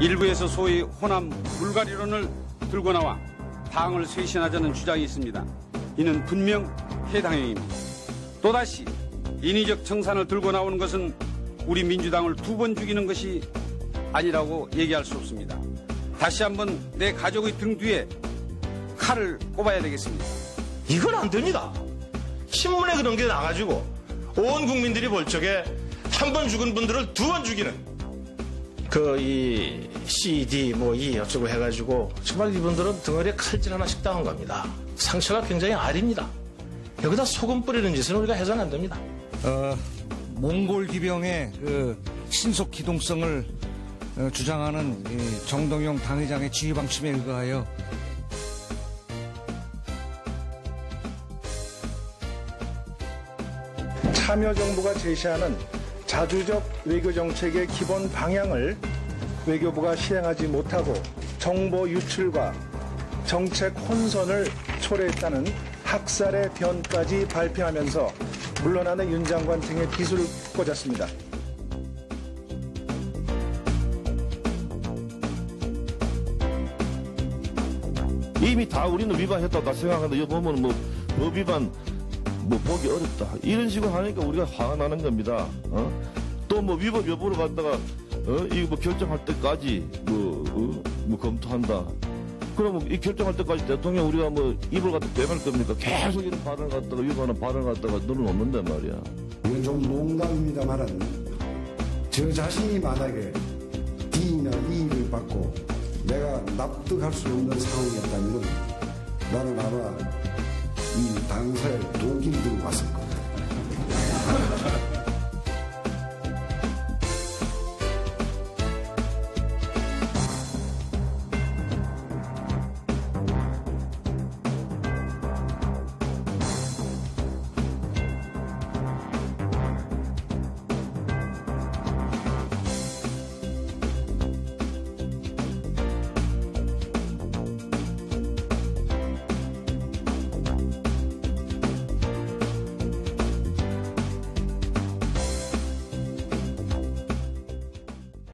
일부에서 소위 호남 불가리론을 들고 나와 당을 쇄신하자는 주장이 있습니다. 이는 분명 해당형입니다. 또다시 인위적 청산을 들고 나오는 것은 우리 민주당을 두 번 죽이는 것이 아니라고 얘기할 수 없습니다. 다시 한번 내 가족의 등 뒤에 칼을 꼽아야 되겠습니다. 이건 안 됩니다. 신문에 그런 게 나가지고 온 국민들이 볼 적에 한 번 죽은 분들을 두 번 죽이는 그 이 CD 뭐 이 어쩌고 해가지고 정말 이분들은 덩어리에 칼질 하나씩 당한 겁니다. 상처가 굉장히 아립니다. 여기다 소금 뿌리는 짓은 우리가 해서는 안 됩니다. 어, 몽골 기병의 그 신속 기동성을 어, 주장하는 이 정동영 당회장의 지휘 방침에 의거하여 참여정부가 제시하는 자주적 외교 정책의 기본 방향을 외교부가 시행하지 못하고 정보 유출과 정책 혼선을 초래했다는 학살의 변까지 발표하면서 물러나는 윤 장관 등의 기술을 꽂았습니다. 이미 다 우리는 위반했다고 다 생각하는데 여기 보면 뭐 법 위반 뭐 보기 어렵다 이런 식으로 하니까 우리가 화가 나는 겁니다. 어? 또 뭐 위법 여부를 갖다가 어? 이거 뭐 결정할 때까지 뭐, 어? 뭐 검토한다. 그러면 이 결정할 때까지 대통령 우리가 뭐 입을 갖다 대할 겁니까? 계속 이런 발언을 갖다가 위반하는 발언을 갖다가 늘어놓는단 말이야. 이건 좀 농담입니다만은 저 자신이 만약에 D나 E를 받고 내가 납득할 수 없는 상황이었다면 나는 아마 이 당사에 독일 들고 갔을 겁니다.